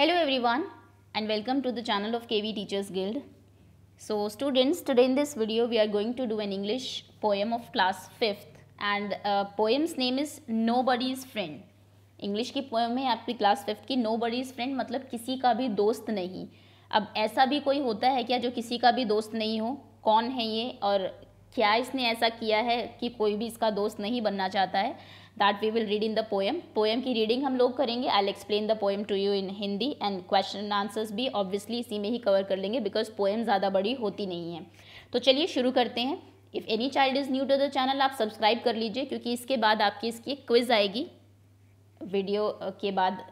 Hello everyone and welcome to the channel of KV teachers guild so students today in this video we are going to do an English poem of class fifth and poem's name is nobody's friend English की poem है, आपकी class fifth की nobody's friend मतलब किसी का भी दोस्त नहीं। अब ऐसा भी कोई होता है क्या जो किसी का भी दोस्त नहीं हो? कौन है ये? और क्या इसने ऐसा किया है कि कोई भी इसका दोस्त नहीं बनना चाहता है? That we will read in the poem poem की रीडिंग हम लोग करेंगे I explain the poem to you in Hindi and question answers भी ऑब्वियसली इसी में ही कवर कर लेंगे बिकॉज़ पोएम ज़्यादा बड़ी होती नहीं है तो चलिए शुरू करते हैं if any child is new to the channel आप सब्सक्राइब कर लीजिए क्योंकि इसके बाद आपकी इसकी क्विज़ आएगी वीडियो के बाद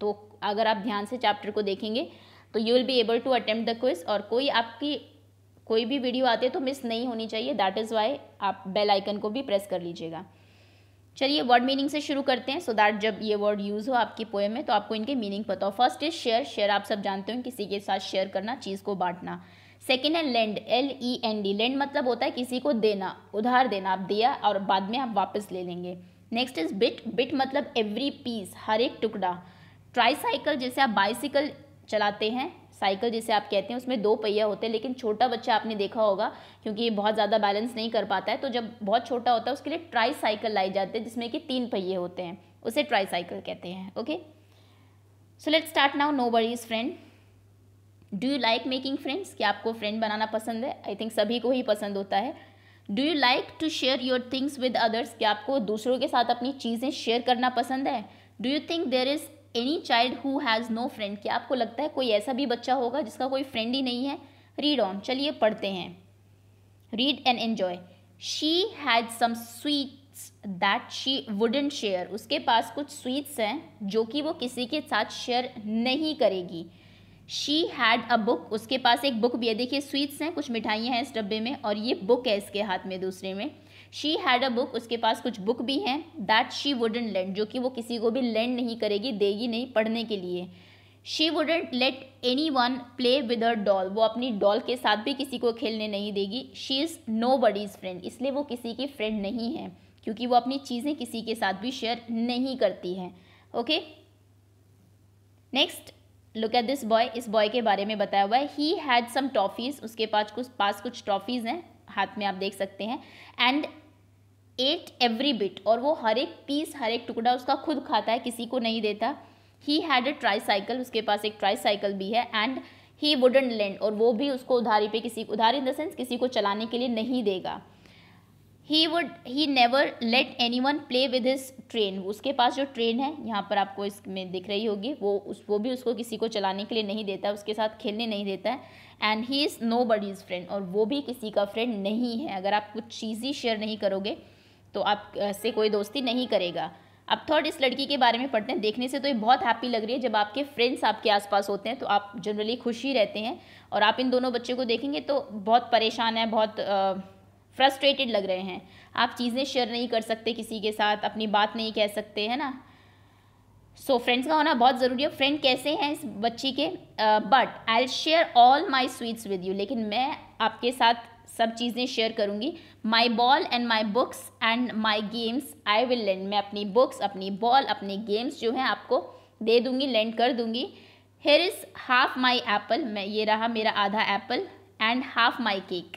तो अगर आप ध्यान से चैप्टर को देखेंगे तो you will be able to attempt the quiz और कोई आपकी कोई भी वीडियो आती है तो मिस नहीं होनी चाहिए दैट इज़ वाई आप बेल आइकन को भी प्रेस कर लीजिएगा चलिए वर्ड मीनिंग से शुरू करते हैं। सो so दैट जब ये वर्ड यूज़ हो आपकी पोएम में तो आपको इनके मीनिंग पता हो। फ़र्स्ट इज़ शेयर शेयर आप सब जानते हो, किसी के साथ शेयर करना, चीज़ को बांटना। सेकेंड है lend L E N D lend मतलब होता है किसी को देना, उधार देना। आप दिया और बाद में आप वापस ले लेंगे। नेक्स्ट इज़ बिट बिट मतलब एवरी पीस हर एक टुकड़ा। ट्राई साइकिल जैसे आप बाइसिकल चलाते हैं साइकिल जिसे आप कहते हैं, उसमें दो पहिया होते हैं, लेकिन छोटा बच्चा आपने देखा होगा, क्योंकि ये बहुत ज़्यादा बैलेंस नहीं कर पाता है तो जब बहुत छोटा होता है, उसके लिए ट्राई साइकिल लाई जाती है, जिसमें कि तीन पहिए होते हैं, उसे ट्राई साइकिल कहते हैं okay so let start now nobody is friend do you like making friends क्या आपको फ्रेंड बनाना पसंद है? आई थिंक सभी को ही पसंद होता है. Do you like to share your things with others क्या आपको दूसरों के साथ अपनी चीज़ें शेयर करना पसंद है? Do you think there is any child who has no friend क्या आपको लगता है कोई ऐसा भी बच्चा होगा जिसका कोई फ्रेंड ही नहीं है रीड ऑन चलिए पढ़ते हैं. Read and enjoy she had some sweets that she wouldn't share उसके पास कुछ स्वीट्स हैं जो कि वो किसी के साथ शेयर नहीं करेगी. शी हैड अ बुक उसके पास एक बुक भी है. देखिए स्वीट्स हैं, कुछ मिठाइयाँ हैं इस डब्बे में और ये बुक है इसके हाथ में दूसरे में. शी हैड अ बुक उसके पास कुछ बुक भी हैं दैट शी वुडेंट लेंड जो कि वो किसी को भी लेंड नहीं करेगी, देगी नहीं पढ़ने के लिए। She wouldn't let any one play with her doll वो अपनी डॉल के साथ भी किसी को खेलने नहीं देगी। She is nobody's friend इसलिए वो किसी की फ्रेंड नहीं है, क्योंकि वो अपनी चीज़ें किसी के साथ भी शेयर नहीं करती हैं। Okay next look at this boy इस बॉय के बारे में बताया हुआ है। ही हैड सम टॉफ़ीज़ उसके पास कुछ पास कुछ टॉफ़ीज़ हैं। हाथ में आप देख सकते हैं। एंड एट एवरी बिट और वो हर एक पीस हर एक टुकड़ा उसका खुद खाता है, किसी को नहीं देता। He had a tricycle उसके पास एक ट्राई साइकिल भी है एंड ही वुडन लैंड और वो भी उसको उधारी पे किसी, उधारी इन द सेंस किसी को चलाने के लिए नहीं देगा। He would he never let any one play with his train उसके पास जो ट्रेन है, यहाँ पर आपको इसमें दिख रही होगी, वो उस, वो भी उसको किसी को चलाने के लिए नहीं देता, उसके साथ खेलने नहीं देता है। And he is nobody's friend और वो भी किसी का फ्रेंड नहीं है। अगर आप कुछ चीज़ ही शेयर नहीं करोगे तो आप से कोई दोस्ती नहीं करेगा। अब थर्ड इस लड़की के बारे में पढ़ते हैं। देखने से तो ये बहुत हैप्पी लग रही है। जब आपके फ्रेंड्स आपके आसपास होते हैं तो आप जनरली खुश ही रहते हैं। और आप इन दोनों बच्चों को देखेंगे तो बहुत परेशान है, बहुत फ्रस्ट्रेटेड लग रहे हैं। आप चीज़ें शेयर नहीं कर सकते किसी के साथ अपनी बात नहीं कह सकते है ना? सो so, फ्रेंड्स का होना बहुत ज़रूरी है। फ्रेंड कैसे हैं इस बच्ची के? But I share all my sweets with you लेकिन मैं आपके साथ सब चीज़ें शेयर करूँगी। My ball and my books and my games I will lend मैं अपनी बुक्स अपनी बॉल अपनी गेम्स जो हैं आपको दे दूँगी लेंड कर दूँगी। Here is half my apple मैं ये रहा मेरा आधा apple and half my cake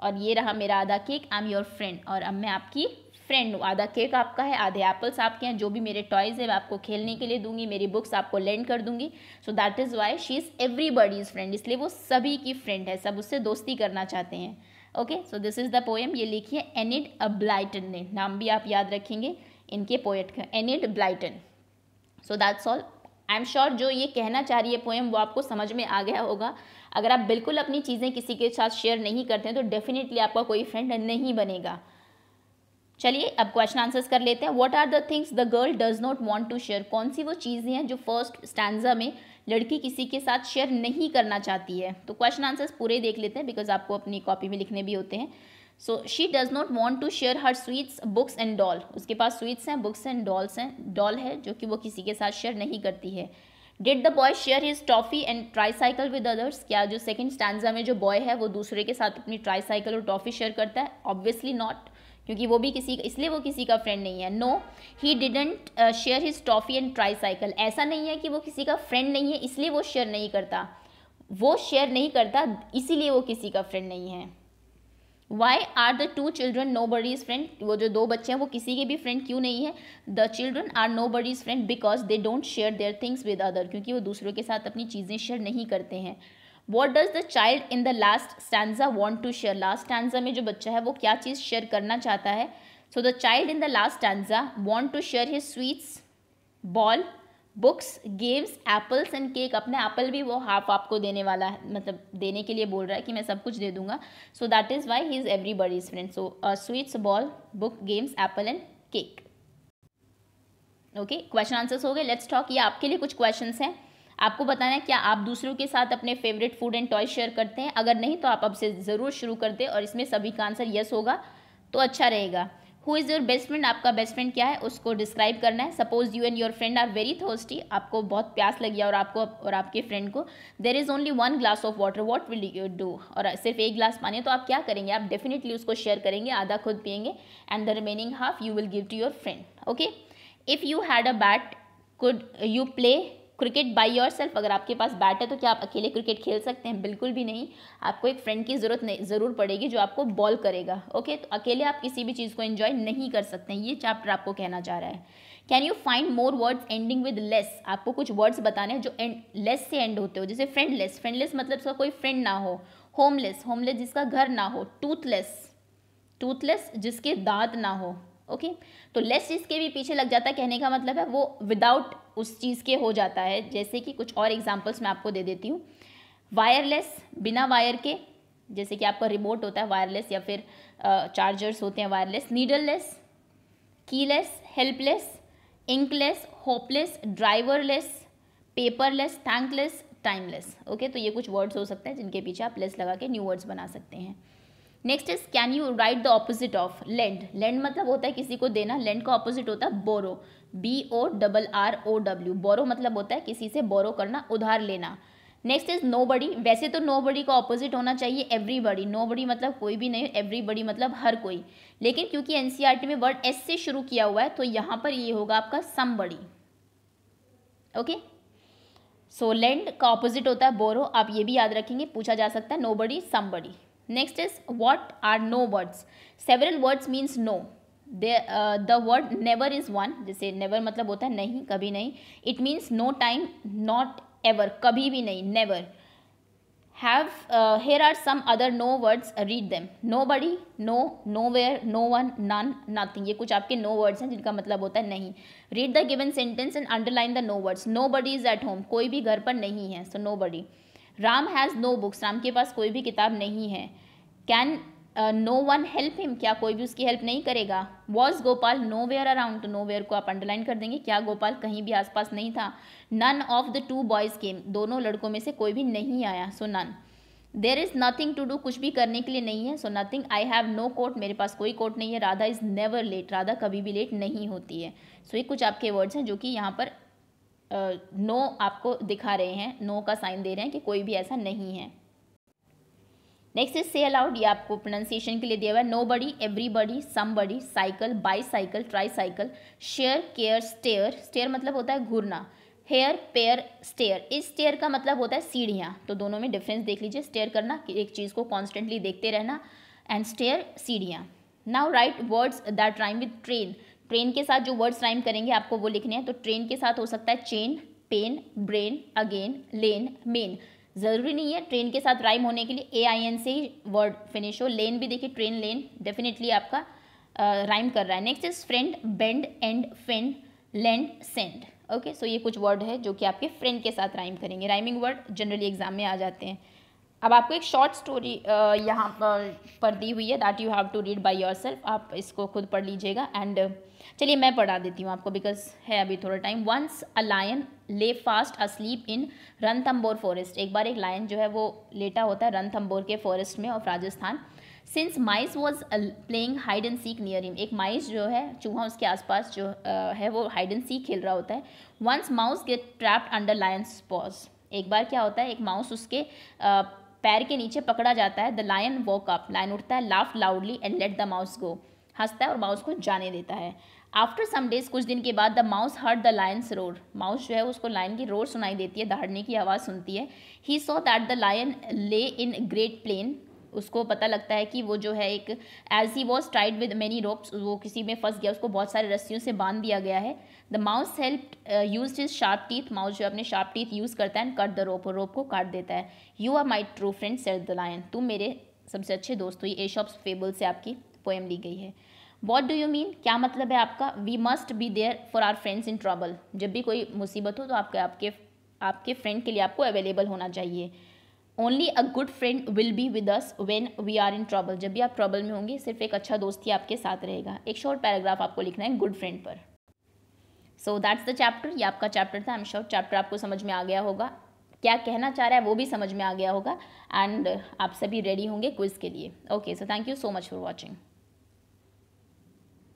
और ये रहा मेरा आधा cake. I am your friend और अब मैं आपकी फ्रेंड हूँ। आधा केक आपका है, आधे एप्पल्स आपके हैं। जो भी मेरे टॉयज़ है, मैं आपको खेलने के लिए दूँगी। मेरी बुक्स आपको लेंड कर दूँगी। So that is why she is everybody's friend इसलिए वो सभी की फ्रेंड है। सब उससे दोस्ती करना चाहते हैं। Okay so this is the poem ये लिखिए एनिड ब्लाइटन ने। नाम भी आप याद रखेंगे। इनके पोएट का Enid Blyton so that's all I am sure जो ये कहना चाह रही है पोएम वो आपको समझ में आ गया होगा। अगर आप बिल्कुल अपनी चीज़ें किसी के साथ शेयर नहीं करते हैं तो डेफिनेटली आपका कोई फ्रेंड नहीं बनेगा। चलिए, अब क्वेश्चन आंसर्स कर लेते हैं। What are the things the girl does not want to share कौन सी वो चीज़ें हैं जो फ़र्स्ट स्टैंडा में लड़की किसी के साथ शेयर नहीं करना चाहती है? तो क्वेश्चन आंसर्स पूरे देख लेते हैं बिकॉज़ आपको अपनी कॉपी में लिखने भी होते हैं। So she does not want to share her sweets books and doll उसके पास स्वीट्स हैं बुक्स एंड डॉल्स हैं। डॉल है जो कि वो किसी के साथ शेयर नहीं करती है। Did the boy share his toffee and tricycle with others क्या जो सेकेंड स्टैंडा में जो बॉय है, वो दूसरे के साथ अपनी ट्राई साइकिल और टॉफ़ी शेयर करता है? ऑब्वियसली नॉट क्योंकि वो भी किसी, इसलिए वो किसी का फ्रेंड नहीं है. No he didn't share his toffee and tricycle ऐसा नहीं है कि वो किसी का फ्रेंड नहीं है, इसलिए वो शेयर नहीं करता. वो शेयर नहीं करता, इसीलिए वो किसी का फ्रेंड नहीं है. Why are the two children nobody's friend वो जो दो बच्चे हैं, वो किसी के भी फ्रेंड क्यों नहीं है? The children are nobody's friend because they don't share their things with other क्योंकि वो दूसरों के साथ अपनी चीज़ें शेयर नहीं करते हैं। What does the child in the last stanza want to share last stanza में जो बच्चा है, वो क्या चीज़ शेयर करना चाहता है? So the child in the last stanza want to share his sweets ball books, games, apples and cake. अपने एप्पल भी वो हाफ़ आपको देने वाला है मतलब देने के लिए बोल रहा है कि मैं सब कुछ दे दूँगा। So that is why he is everybody's friend so sweets ball book games apple and cake okay question answers हो गए। लेट्स टॉक ये आपके लिए कुछ क्वेश्चन हैं। आपको बताना है, क्या आप दूसरों के साथ अपने favourite food and toy share करते हैं? अगर नहीं तो आप अब से ज़रूर शुरू कर दें और इसमें सभी का आंसर यस होगा तो अच्छा रहेगा। Who is your best friend आपका बेस्ट फ्रेंड क्या है? उसको डिस्क्राइब करना है। Suppose you and your friend are very thirsty आपको बहुत प्यास लग और आपको और आपके फ्रेंड को there is only one glass of water what will you do और सिर्फ़ एक ग्लास पानी है तो आप क्या करेंगे? आप डेफिनेटली उसको शेयर करेंगे, आधा खुद पियेंगे and the remaining half you will give to your friend okay if you had a bat could you play cricket by yourself अगर आपके पास बैट है तो क्या आप अकेले क्रिकेट खेल सकते हैं? बिल्कुल भी नहीं। आपको एक फ्रेंड की ज़रूरत नहीं, ज़रूर पड़ेगी जो आपको बॉल करेगा ओके तो अकेले आप किसी भी चीज़ को इन्जॉय नहीं कर सकते हैं। ये चैप्टर आपको कहना चाह रहा है। Can you find more words ending with less आपको कुछ वर्ड्स बताने हैं जो एंड लेस से एंड होते हो। जैसे फ्रेंडलेस फ्रेंडलेस मतलब उसका कोई फ्रेंड ना हो। होमलेस होमलेस जिसका घर ना हो। टूथलेस टूथलेस जिसके दांत ना हो। ओके? तो लेस जिसके भी पीछे लग जाता है, कहने का मतलब है, वो विदाउट उस चीज़ के हो जाता है। जैसे कि कुछ और एग्जाम्पल्स मैं आपको दे देती हूँ। वायरलेस बिना वायर के, जैसे कि आपका रिमोट होता है वायरलेस या फिर चार्जर्स होते हैं wireless needleless keyless helpless inkless hopeless driverless paperless thankless timeless okay? तो ये कुछ वर्ड्स हो सकते हैं जिनके पीछे आप लेस लगा के न्यू वर्ड्स बना सकते हैं। Next is can you write the opposite of lend lend मतलब होता है किसी को देना लेंड का ऑपोजिट होता है borrow B O double R O W borrow मतलब होता है किसी से बोरो करना, उधार लेना. नेक्स्ट इज़ नो बडी वैसे तो नो बडी का ऑपोजिट होना चाहिए एवरीबडी नो बडी मतलब कोई भी नहीं एवरीबडी मतलब हर कोई. लेकिन क्योंकि एनसीईआरटी में वर्ड एस से शुरू किया हुआ है तो यहाँ पर ये होगा आपका somebody okay so lend का ऑपोजिट होता है बोरो आप ये भी याद रखेंगे, पूछा जा सकता है nobody somebody next is, what are no words? Several words means no. The word never is one जैसे नेवर मतलब होता है नहीं, कभी नहीं. It means no time not ever कभी भी नहीं never have here are some other no words read them nobody no nowhere no one none nothing ये कुछ आपके नो वर्ड्स हैं जिनका मतलब होता है नहीं. Read the given sentence and underline the no words nobody is at home कोई भी घर पर नहीं है so nobody Ram has no books Ram के पास कोई भी किताब नहीं है। Can no one help him क्या कोई भी उसकी हेल्प नहीं करेगा? Was Gopal nowhere around nowhere को आप अंडरलाइन कर देंगे। क्या गोपाल कहीं भी आसपास नहीं था? None of the two boys came दोनों लड़कों में से कोई भी नहीं आया। So none there is nothing to do कुछ भी करने के लिए नहीं है। So nothing I have no coat मेरे पास कोई कोट नहीं है। Radha is never late Radha कभी भी लेट नहीं होती है। सो so, ये कुछ आपके वर्ड्स हैं जो कि यहाँ पर नो आपको दिखा रहे हैं नो का साइन दे रहे हैं कि कोई भी ऐसा नहीं है। नेक्स्ट इज़ से अलाउड ये आपको प्रोनाउंसिएशन के लिए दिया हुआ है। Nobody everybody somebody cycle bicycle tricycle share care stare stare मतलब होता है घूरना। हेयर पेयर स्टेयर इस स्टेयर का मतलब होता है सीढ़ियाँ। तो दोनों में डिफरेंस देख लीजिए स्टेयर करना एक चीज़ को कॉन्स्टेंटली देखते रहना एंड स्टेयर सीढ़ियाँ। Now write words that rhyme with train train के साथ जो वर्ड्स राइम करेंगे आपको वो लिखने हैं। तो ट्रेन के साथ हो सकता है chain pain brain again lane main ज़रूरी नहीं है ट्रेन के साथ राइम होने के लिए ए आई एन से ही वर्ड फिनिश हो। लेन भी देखिए ट्रेन लेन डेफिनेटली आपका राइम uh, कर रहा है। Next is friend bend and fend land send okay सो ये कुछ वर्ड है जो कि आपके फ्रेंड के साथ राइम करेंगे। राइमिंग वर्ड जनरली एग्ज़ाम में आ जाते हैं। अब आपको एक शॉर्ट स्टोरी यहाँ पर, दी हुई है that you have to read by yourself आप इसको खुद पढ़ लीजिएगा एंड चलिए मैं पढ़ा देती हूँ आपको बिकॉज़ है अभी थोड़ा time once a lion lay fast asleep in Ranthambore forest एक बार एक लायन जो है वो लेटा होता है रणथम्बोर के फॉरेस्ट में of Rajasthan since mice was playing hide and seek near him एक माइस जो है चूहा उसके आसपास जो है वो हाइड एंड सीक खेल रहा होता है. Once mouse get trapped under lion's paws एक बार क्या होता है एक माउस उसके पैर के नीचे पकड़ा जाता है। The lion woke up lion उठता है laugh loudly and let the mouse go हंसता है और माउस को जाने देता है। आफ्टर सम डेज़ कुछ दिन के बाद the mouse heard the lion's roar mouse जो है, उसको लायन की रोर सुनाई देती है, दहाड़ने की आवाज़ सुनती है। He saw that the lion lay in great plane उसको पता लगता है कि वो जो है एक as he was tied with many ropes वो किसी में फंस गया, उसको बहुत सारे रस्सियों से बाँध दिया गया है। The mouse help use his sharp teeth mouse जो अपने शार्प टीथ यूज़ करता है एंड कट द रोप और रोप को काट देता है। You are my true friend said the lion तुम मेरे सबसे अच्छे दोस्त हुई एशॉप्स फेबल से आपकी पोएम ली गई है। वॉट डू यू मीन क्या मतलब है आपका? We must be there for our friends in trouble जब भी कोई मुसीबत हो तो आपके आपके आपके फ्रेंड के लिए आपको अवेलेबल होना चाहिए। Only a good friend will be with us when we are in trouble जब भी आप ट्रबल में होंगे, सिर्फ़ एक अच्छा दोस्त ही आपके साथ रहेगा। एक शॉर्ट पैराग्राफ आपको लिखना है गुड फ्रेंड पर। सो दैट्स द चैप्टर ये आपका चैप्टर था आई एम श्योर चैप्टर आपको समझ में आ गया होगा। क्या कहना चाह रहा है, वो भी समझ में आ गया होगा। एंड आप सभी रेडी होंगे क्विज के लिए। Okay so thank you so much for watching